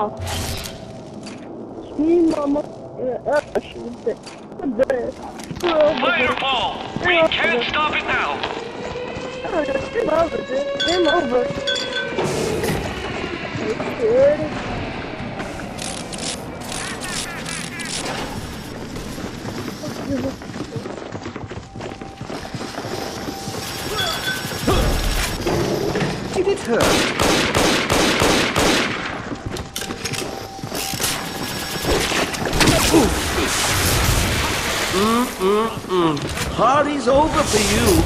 Wow. Me, mama, uh, she was dead. The best. We can't stop it now! Game over, dude. Game over. You scared? Did it hurt? Party's over for you.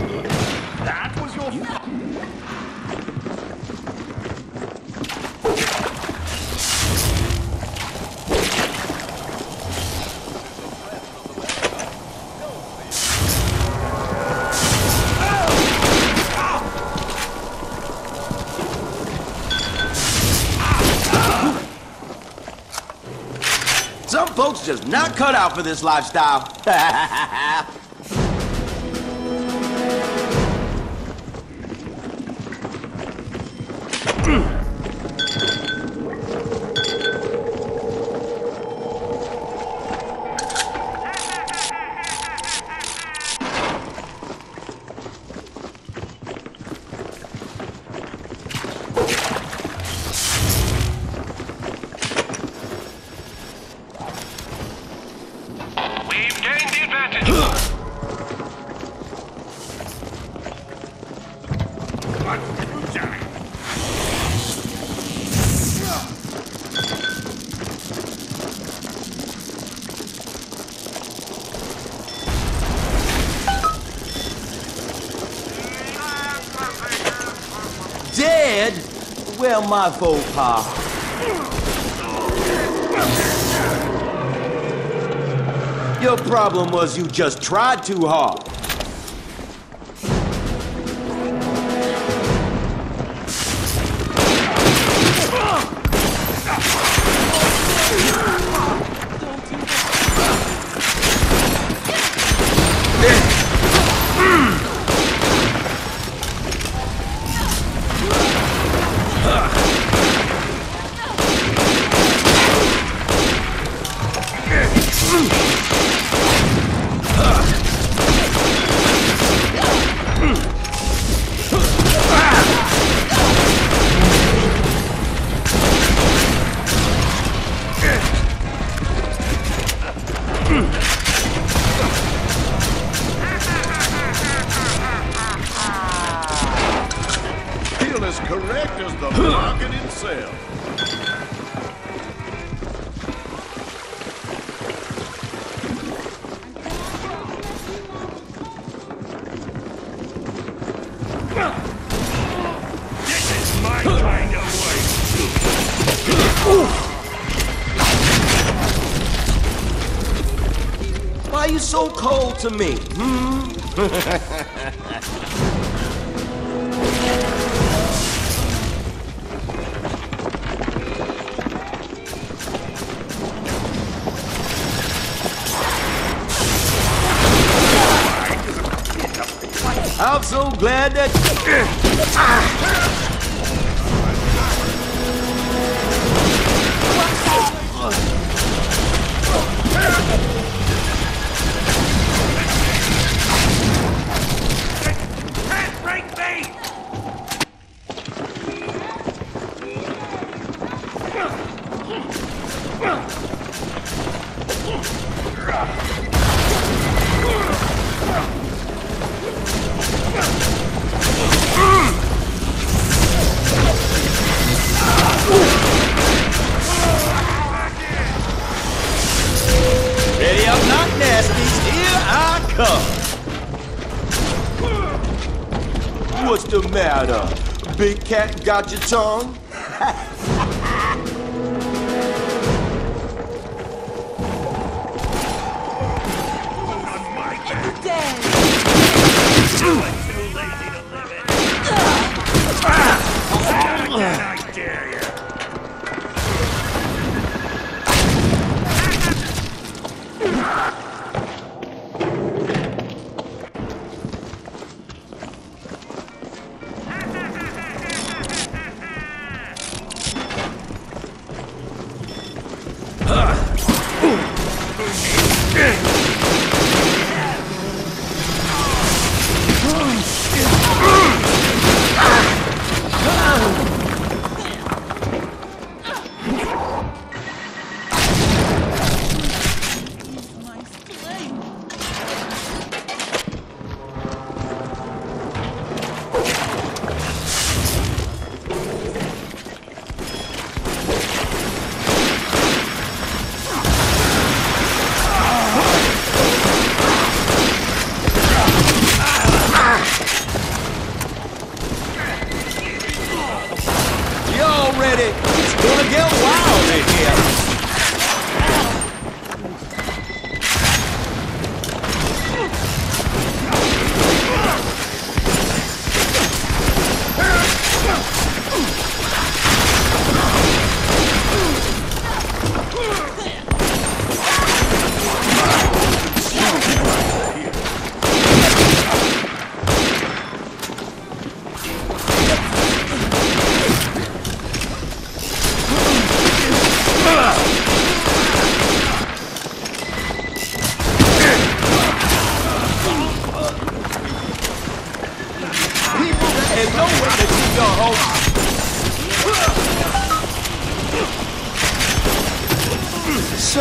Some folks just not cut out for this lifestyle. We've gained the advantage! Dead? Well, my faux pas. Your problem was you just tried too hard. Correct as the rocket itself. Why are you so cold to me? Hmm? I'm so glad that. Ah. What's the matter? Big cat got your tongue? I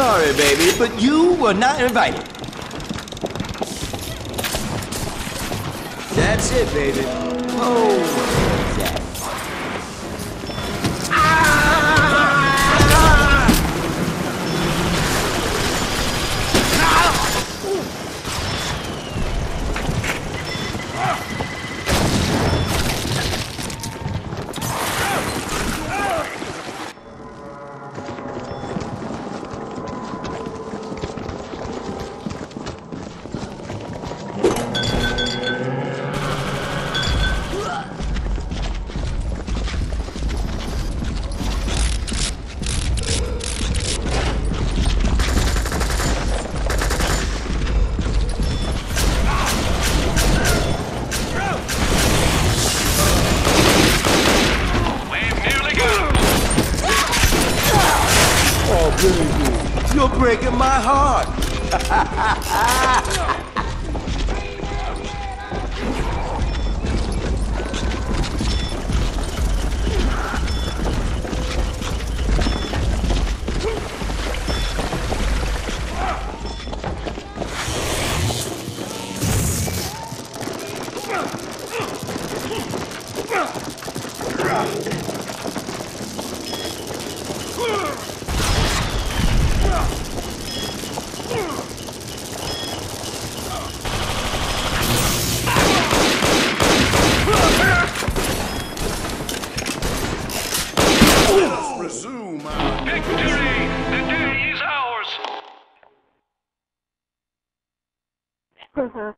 Sorry, baby, but you were not invited. That's it, baby. Oh. You're breaking my heart. 呵 呵